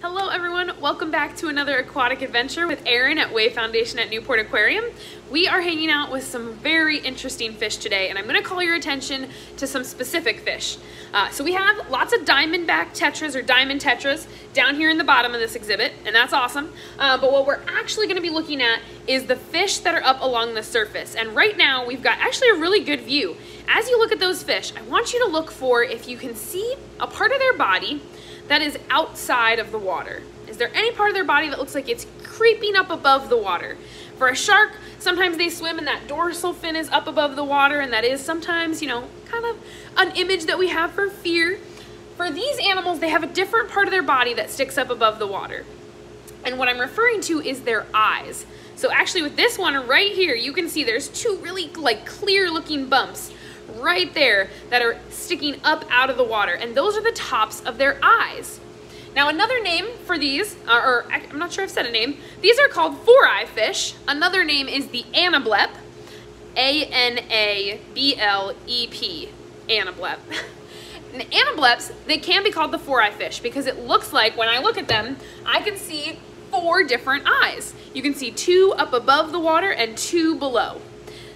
Hello everyone, welcome back to another aquatic adventure with Erin at Wave Foundation at Newport Aquarium. We are hanging out with some very interesting fish today and I'm gonna call your attention to some specific fish. Uh, so we have lots of diamondback tetras or diamond tetras down here in the bottom of this exhibit and that's awesome. Uh, but what we're actually gonna be looking at is the fish that are up along the surface. And right now we've got actually a really good view. As you look at those fish, I want you to look for if you can see a part of their body that is outside of the water? Is there any part of their body that looks like it's creeping up above the water? For a shark, sometimes they swim and that dorsal fin is up above the water and that is sometimes, you know, kind of an image that we have for fear. For these animals, they have a different part of their body that sticks up above the water. And what I'm referring to is their eyes. So actually with this one right here, you can see there's two really like clear looking bumps right there that are sticking up out of the water. And those are the tops of their eyes. Now another name for these, or, I'm not sure I've said a name, these are called four-eye fish. Another name is the anablep, A-N-A-B-L-E-P, anablep. And anableps, they can be called the four-eye fish because it looks like when I look at them, I can see four different eyes. You can see two up above the water and two below.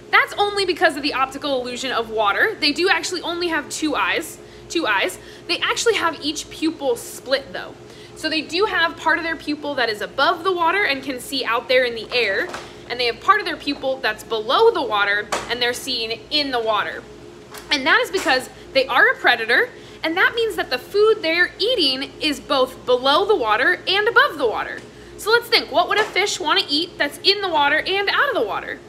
That's only because of the optical illusion of water. They do actually only have two eyes, two eyes. They actually have each pupil split though. So they do have part of their pupil that is above the water and can see out there in the air, and they have part of their pupil that's below the water and they're seeing in the water. And that is because they are a predator, and that means that the food they're eating is both below the water and above the water. So let's think, what would a fish want to eat that's in the water and out of the water?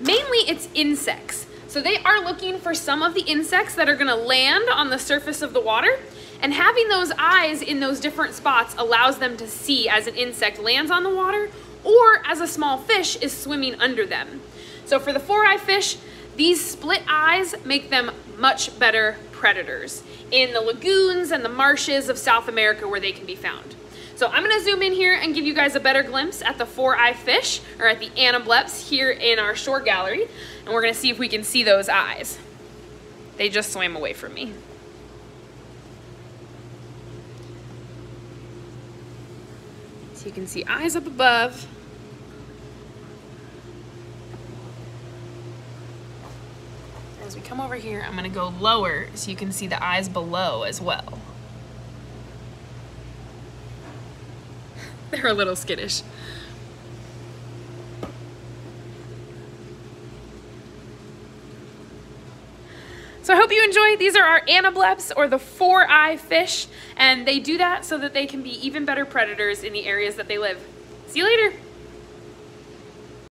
Mainly it's insects. So they are looking for some of the insects that are gonna land on the surface of the water and having those eyes in those different spots allows them to see as an insect lands on the water or as a small fish is swimming under them. So for the four-eye fish, these split eyes make them much better predators in the lagoons and the marshes of South America where they can be found. So I'm gonna zoom in here and give you guys a better glimpse at the four-eye fish, or at the anableps here in our shore gallery, and we're gonna see if we can see those eyes. They just swam away from me. So you can see eyes up above. As we come over here, I'm gonna go lower so you can see the eyes below as well. They're a little skittish. So I hope you enjoy. These are our anableps or the four-eye fish, and they do that so that they can be even better predators in the areas that they live. See you later.